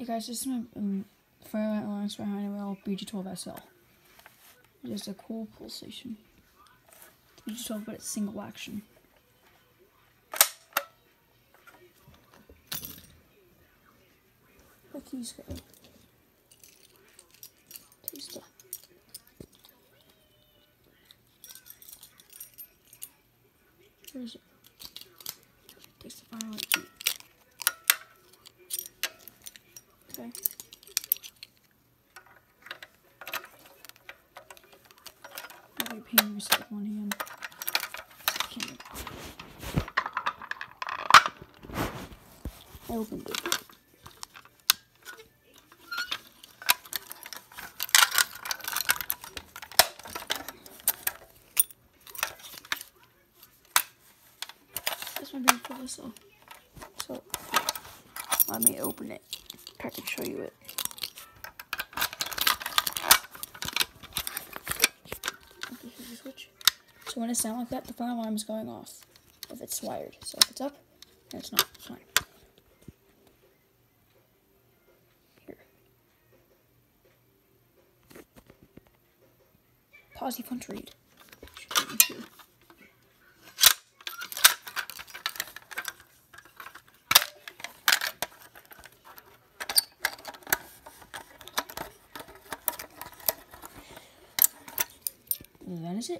Hey guys, this is my um, fire alarms behind a rail BG12SL. It is a cool pull station. It's BG12, but it's single action. The keys go. Taste Where is it? Takes the Fire-Lite key. Okay. Maybe pain to reset with one hand. I opened it. This one being full so so let me open it. I can show you it. So when it sounds like that, the fire alarm is going off. If it's wired. So if it's up, and it's not, it's fine. Here. Pause you to read. Should be here. And that is it.